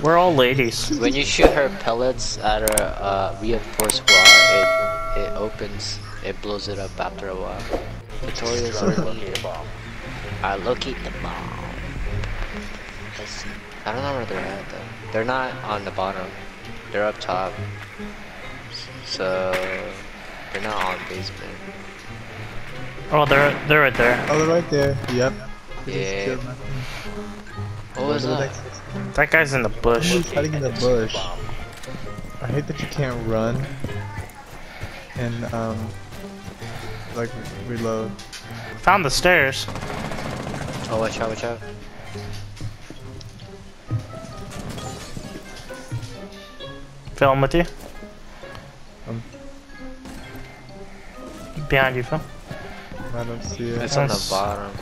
We're all ladies. When you shoot her pellets at a uh, reinforced wall, it it opens, it blows it up after a while. Tutorials are needed. I locate the bomb. Let's see. I don't know where they're at though. They're not on the bottom. They're up top. So they're not on basement. Oh, they're they're right there. Oh, they're right there. Yep. Yeah. killed my thing. What was Go to that? Next- That guy's in the bush. Somebody's hiding in the bush. I hate that you can't run and um like reload. Found the stairs. Oh, watch out, watch out. Phil, I'm with you. Um. Behind you, Phil. I don't see it. It's on the bottom.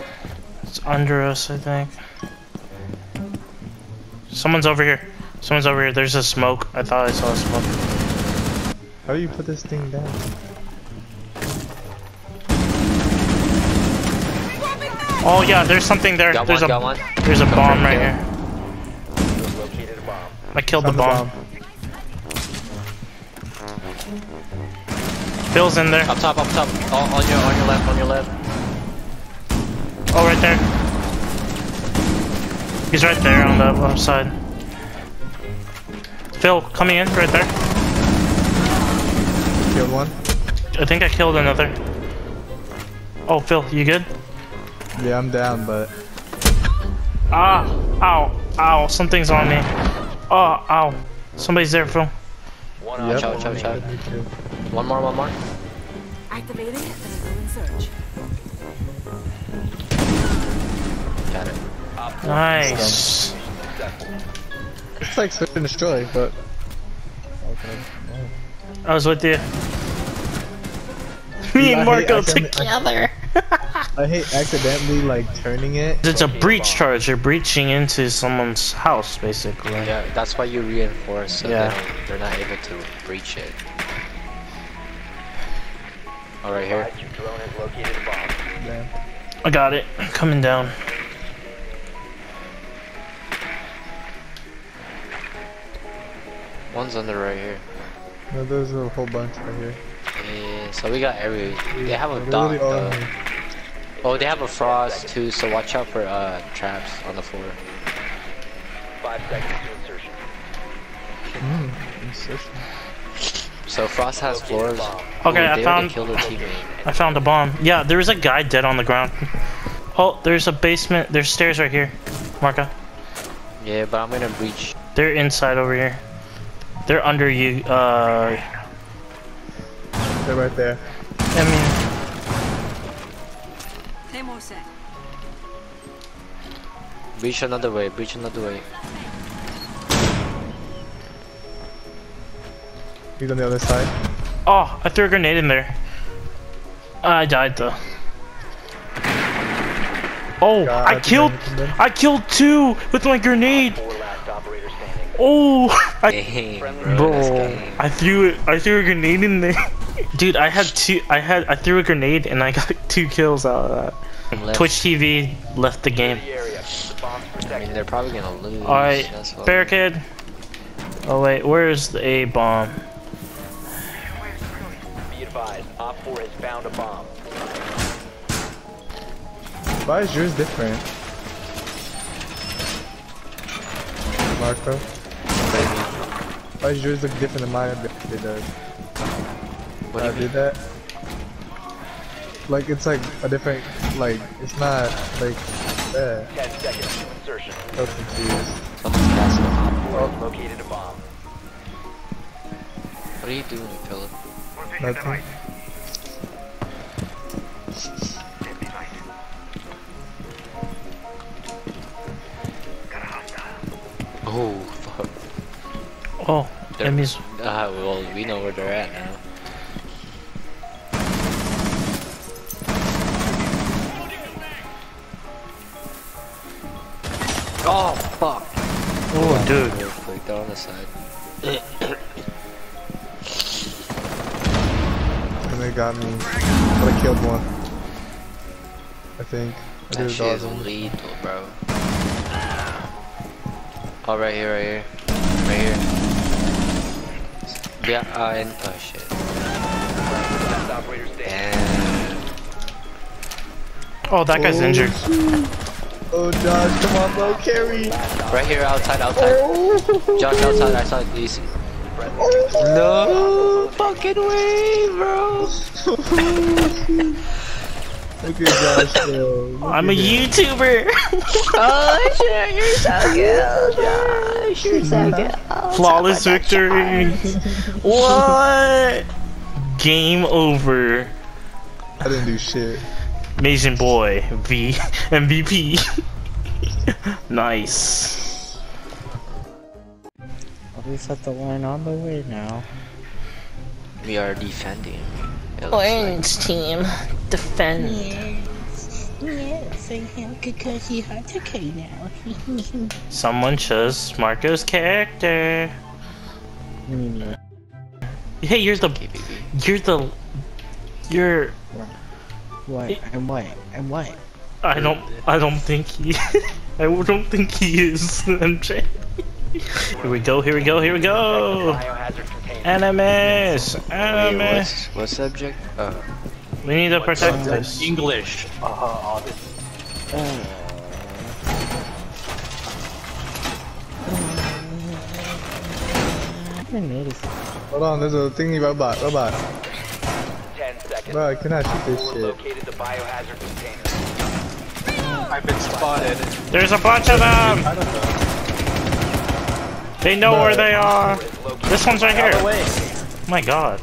It's under us, I think. Someone's over here. Someone's over here. There's a smoke. I thought I saw a smoke. How do you put this thing down? Oh yeah, there's something there. Got there's one, a got one. there's a Come bomb right kill. here. I killed the Found bomb. Phil's in there. Up top, up top. Oh, on your, on your left, on your left. Oh, right there. He's right there on the left side. Phil, coming in, right there. Killed one. I think I killed another. Oh, Phil, you good? Yeah, I'm down, but Ah, ow, ow, something's on me. Oh, ow. Somebody's there, Phil. yep. Watch out, watch out, watch out. One more, one more. Activating enabling search. Nice. It's like search and destroy, but okay. I was with you. Me and Marco together. I hate accidentally like turning it. It's a breach charge. You're breaching into someone's house, basically. Yeah, that's why you reinforce so Yeah. they don't, they're not able to breach it. All right, here. I got it. Coming down. One's on the right here. No, there's a whole bunch right here. Yeah, so we got every. They have a They're really all in though. here. Oh, they have a frost too, so watch out for uh traps on the floor. Five seconds Mm, insertion. So frost has floors. Okay, Ooh, I found- already killed a teammate. I found a bomb. Yeah, there is a guy dead on the ground. Oh, there's a basement. There's stairs right here. Marco. Yeah, but I'm gonna breach. They're inside over here. They're under you. Uh, They're right there. I mean, Nemo set. Breach another way. Breach another way. He's on the other side. oh, I threw a grenade in there. I died though. Oh, God, I killed. I killed two with my grenade. Oh, I, Dang, bro. bro, game. I threw it. I threw a grenade in there. Dude, I had two. I had. I threw a grenade and I got two kills out of that. Left. Twitch TV left the game. I mean, they're probably gonna lose. All right, that's why. barricade. Oh wait, where's the A bomb? Be advised, Op 4 has found a bomb. Why is yours different? Marco? Why does yours look different than mine? It does. What do I you did that. Like it's like a different, like it's not like that. 10 seconds to insertion. So confused. Someone's casting. Op 4 has located a bomb. What are you doing, Philip? Nothing. Oh, fuck. Oh, They're- enemies. Ah, well, we know where they're at now. Oh, fuck. Oh, dude. Real quick, they're on the side. And they got me. But I killed one. I think. I That shit is lethal, bro. Oh, right here, right here. Right here. Yeah, uh, and, oh shit. Last. And Oh, that guy's Oh, injured. Oh, Josh, come on, bro, carry. right here, outside, outside. Oh, Josh, outside, outside, do you see? No fucking way, bro. Look at Josh, bro. Look I'm a at him. YouTuber. Oh shit, you're so good, Josh. You're so good. Flawless oh, victory. what? Game over. I didn't do shit. Amazing boy. V MVP. nice. At least have to learn on the way now. We are defending. It looks like. Orange team defend. Yes, I have Kakashi Hatake now. Someone chose Marco's character. Hey, you're the Okay, you're the you're what? And what? And what? I don't I don't think he I don't think he is MJ. Here we go, here we go, here we go! Biohazard container. Enemies! Wait, Enemies! what's, what subject? Uh, We need to protect this. English. Uh, Grenade is Hold on, there's a thingy robot, robot. Ten seconds. Bro, I cannot shoot this shit. Located the biohazard container. I've been spotted. There's a bunch of them! They know where they are! This one's right here! Oh my god.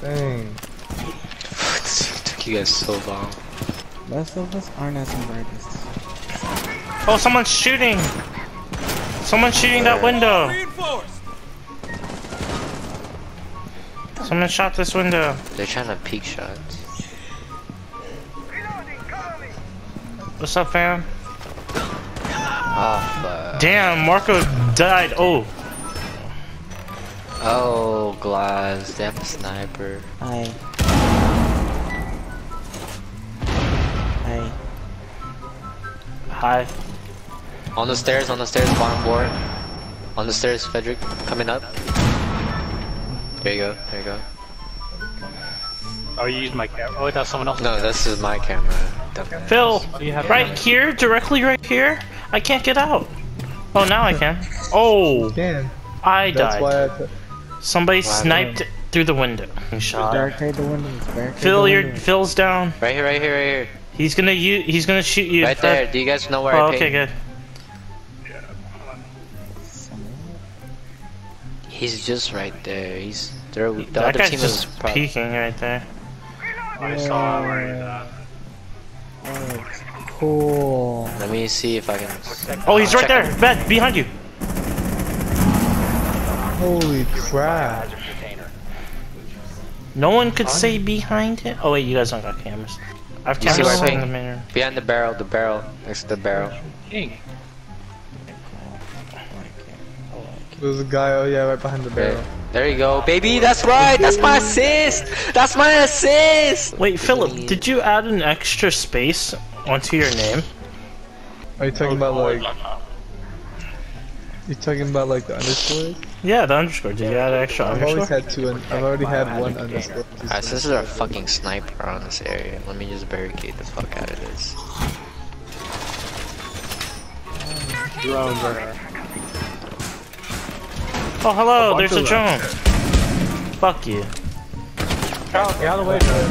Dang. took you guys so long. most of us aren't as embarrassed. Oh, someone's shooting! Someone's shooting that window! Someone shot this window. They're trying to peek shots. What's up, fam? Oh fuck. Damn, Marco died. Oh, Oh, glass. Damn sniper. Hi. Hi. hi. On the stairs, on the stairs, bottom floor. On the stairs, Frederick, coming up. There you go, there you go. Oh, you used my camera. Oh, that's someone else. No, this is my camera. Dumbass. Phil, you have right here, directly right here. I can't get out. Oh, now I can. Oh, Damn. I That's died. why I put. Somebody Wow. sniped through the window. Shot. Barricade the windows. Barricade Phil, the your windows. Phil's down. Right here, right here, right here. He's gonna you. He's gonna shoot you. Right there. Do you guys know where Oh, I okay, paid? good. He's just right there. He's there. The That other guy's team is just probably. peeking right there. I saw where he's oh. at. Oh, cool. Let me see if I can. Oh, he's right there. him. Bed behind you. Holy crap. No one could say behind it. Oh wait, you guys don't got cameras. I've You see cameras where I in the mirror. Behind the barrel, the barrel next to the barrel. King. There's a guy, oh yeah, right behind the There, barrel. There you go, baby. That's right. That's my assist. That's my assist. Wait, Philip, did you add an extra space onto your name? Are you talking about like. You talking about like the underscore? Yeah, the underscore. Did you add an extra underscore? I've always had two. Un- I've already had one underscore. Alright, this is a fucking sniper on this area, let me just barricade the fuck out of this. Drones are. Oh, hello, bunch there's a of drone. Fuck you. Get out of the way. bro.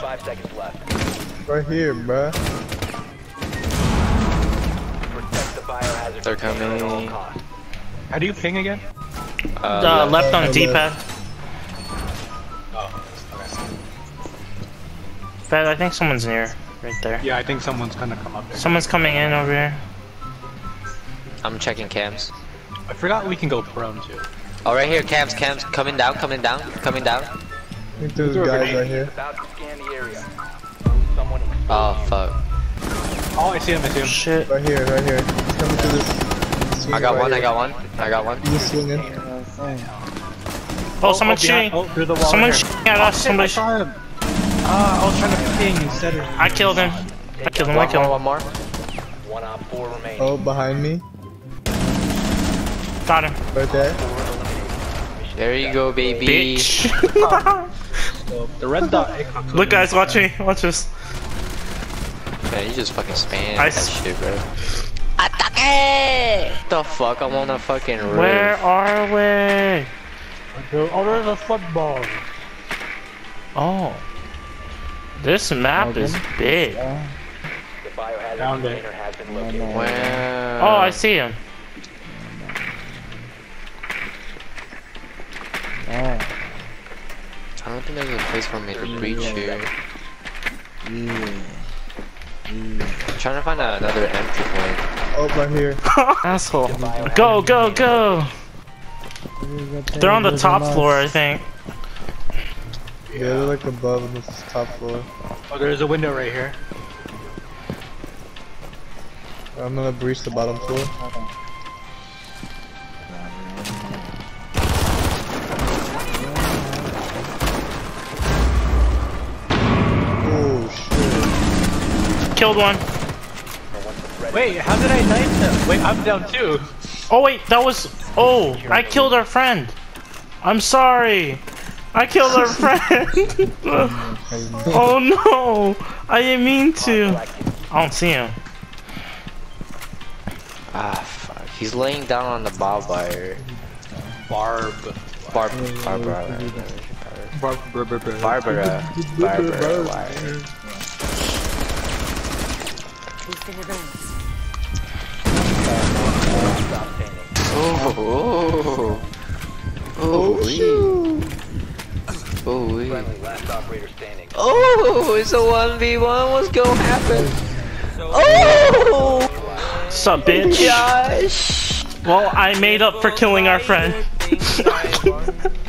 Five seconds left. Right here, bruh. Protect the biohazard They're container at all coming. How do you ping again? Uh, Uh, left on uh, D-pad. Oh, Fed, I think someone's near. Right there. Yeah, I think someone's gonna come up there. Someone's coming in over here. I'm checking cams. I forgot we can go prone too. Oh, right here, cams, cams, coming down, coming down, coming down. I think there's guys right here. About to scan the area. Oh fuck. Oh, I see him. I see him. Shit. Right here, right here. He's coming through this. I got right one. I got one. I got one. He's swinging. Oh, someone's behind- shooting. Oh, through the wall. Someone's right shooting at us. I Somebody. saw him. Ah, I was trying to ping instead of. I killed him. I killed him. I killed him. one more. One op four remaining. Oh, behind me. Got him. Right there. Four eliminated. Mission There you go, baby. Bitch. The red dot. Look, guys, watch me. Watch this. Man, you just fucking spam I that s- shit, bro. Ataque! The fuck? I'm on a fucking roof. Where are we? Oh, there's a football. Oh. This map is big. Yeah. The biohazard Found it. container has been located. Wow. Oh, I see him. Yeah. I don't think there's a place for me to breach here. Yeah. I'm trying to find another entry point. Oh, right here. Asshole. Go, go, go. They're on the top floor, I think. Yeah, they're like above and this top floor. Oh, there's a window right here. I'm gonna breach the bottom floor. Killed one. Wait, how did I knife him? Wait, I'm down too. Oh, wait, that was. Oh, I killed our friend. I'm sorry. I killed our friend. oh no. I didn't mean to. I don't see him. Ah, fuck. He's laying down on the barbed wire. Barb. Barb, Barbara. Barb. Barb. Barb. Barbara. Barbara wire. Boosting. Stop standing. Oh, oh, oh. Oh, last. Oh, it's a 1v1. What's gonna happen? Oh, Sup, bitch? gosh. Well, I made up for killing our friend.